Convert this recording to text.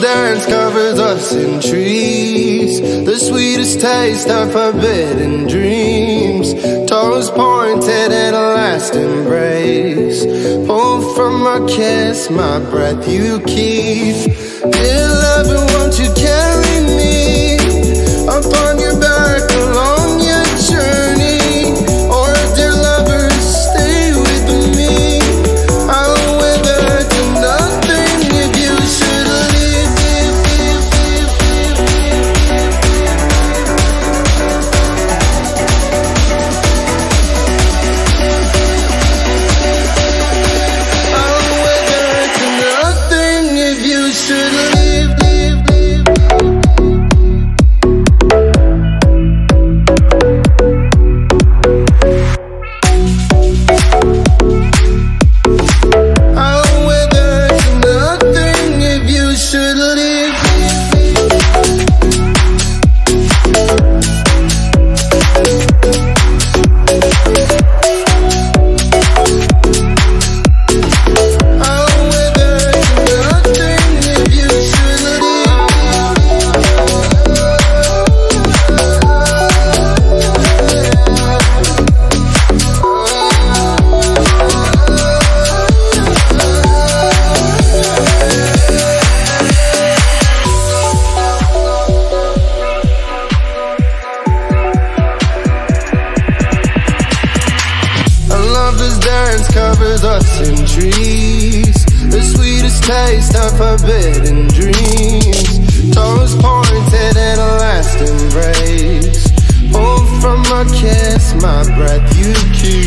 dance covers us in trees. The sweetest taste of forbidden dreams. Toes pointed in a last embrace. Pull from my kiss, my breath you keep. Dear if us in trees. The sweetest taste of forbidden dreams. Toes pointed in a last embrace. Pull from my kiss, my breath you keep.